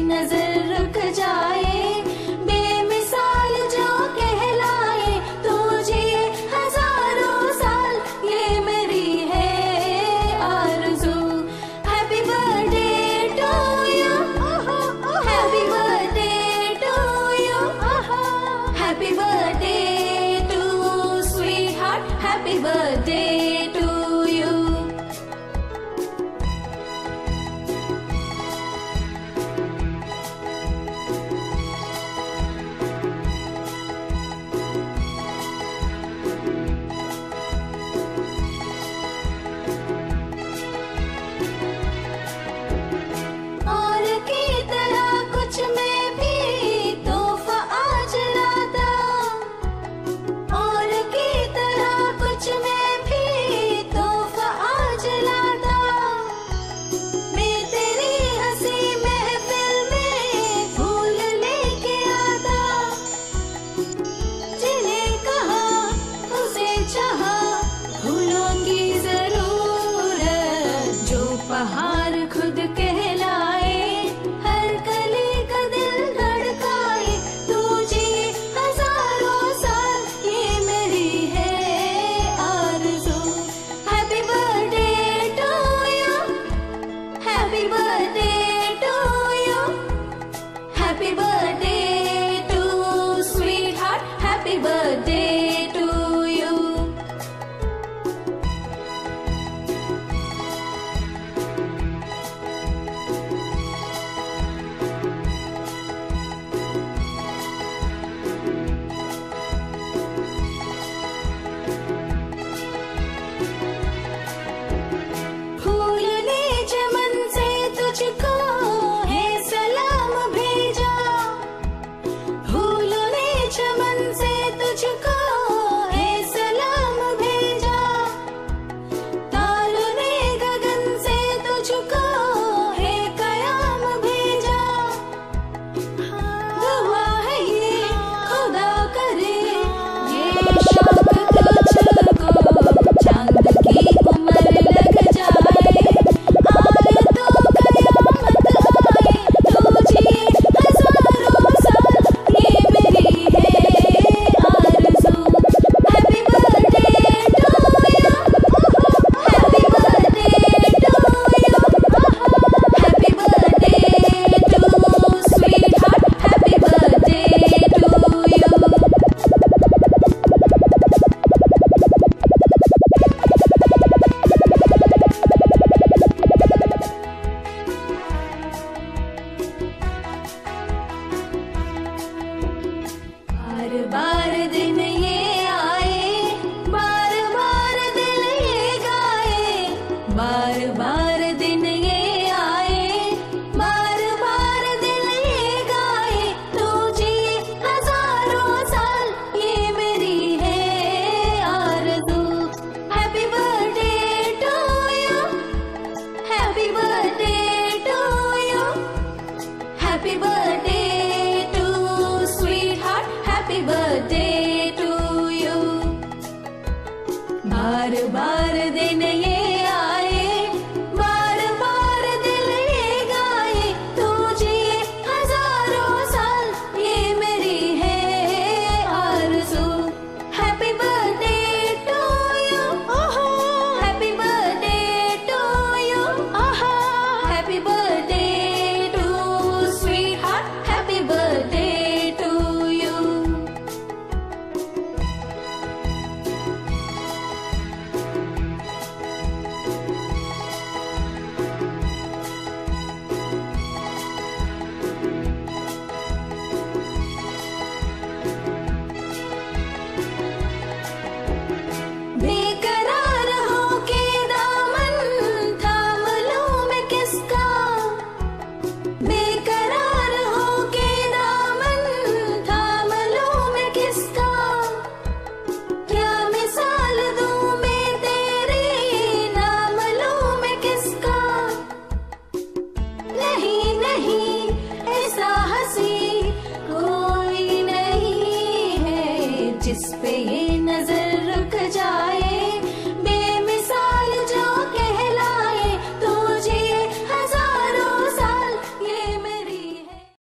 नज़र रुक जाए। Baha. हैप्पी